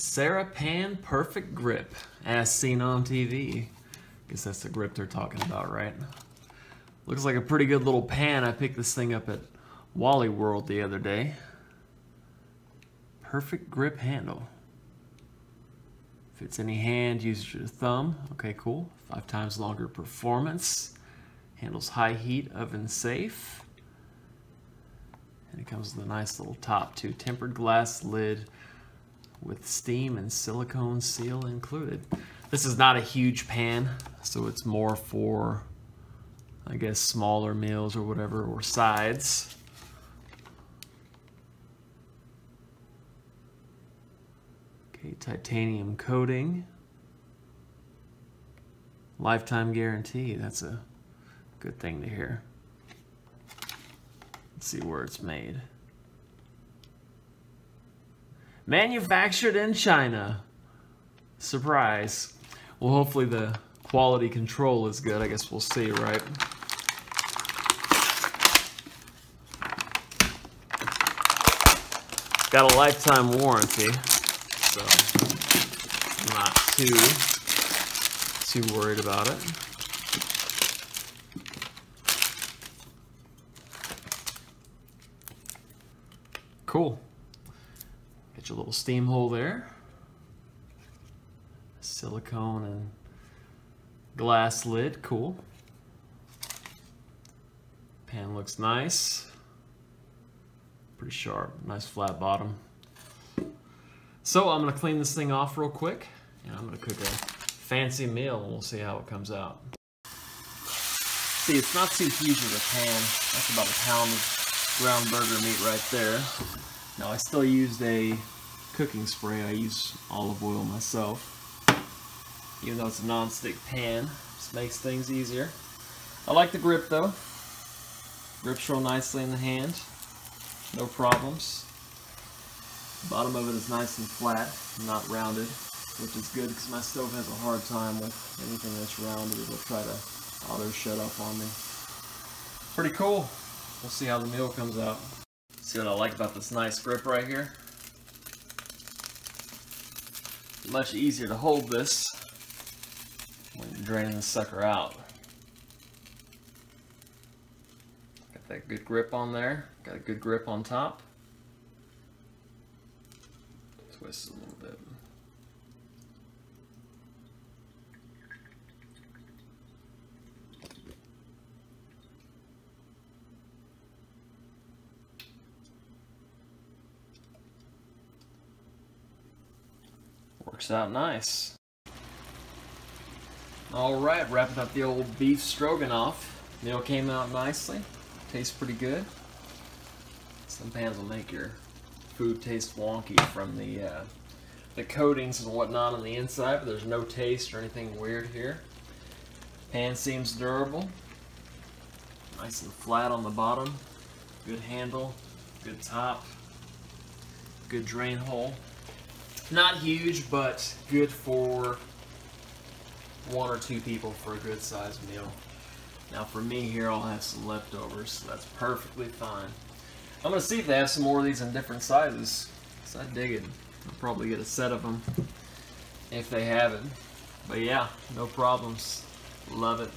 CeraPan Perfect Grip, as seen on TV. Guess that's the grip they're talking about, right? Looks like a pretty good little pan. I picked this thing up at Wally World the other day. Perfect grip handle. Fits any hand, use your thumb. Okay, cool. Five times longer performance. Handles high heat, oven safe. And it comes with a nice little top too. Tempered glass lid with steam and silicone seal included. This is not a huge pan, so it's more for, I guess, smaller meals or whatever, or sides. Okay, titanium coating. Lifetime guarantee, that's a good thing to hear. Let's see where it's made. Manufactured in China. Surprise. Well, hopefully the quality control is good. I guess we'll see, right? Got a lifetime warranty, so not too too worried about it. Cool. Get your little steam hole there. Silicone and glass lid, cool. Pan looks nice. Pretty sharp, nice flat bottom. So I'm gonna clean this thing off real quick and I'm gonna cook a fancy meal and we'll see how it comes out. See, it's not too huge of a pan. That's about a pound of ground burger meat right there. Now I still used a cooking spray. I use olive oil myself. Even though it's a non-stick pan, just makes things easier. I like the grip though. Grips real nicely in the hand. No problems. bottom of it is nice and flat, not rounded, which is good because my stove has a hard time with anything that's rounded. It'll try to auto shut off on me. Pretty cool. We'll see how the meal comes out. See what I like about this nice grip right here? Much easier to hold this when you're draining the sucker out. Got that good grip on there. Got a good grip on top. Twist a little bit. Works out nice. Alright, wrapping up the old beef stroganoff. Meal came out nicely. Tastes pretty good. Some pans will make your food taste wonky from the uh, the coatings and whatnot on the inside, but there's no taste or anything weird here. Pan seems durable. Nice and flat on the bottom. Good handle, good top, good drain hole. Not huge, but good for one or two people for a good sized meal. Now for me here, I'll have some leftovers, so that's perfectly fine. I'm gonna see if they have some more of these in different sizes, because I dig it. I'll probably get a set of them if they have it. But yeah, no problems. Love it.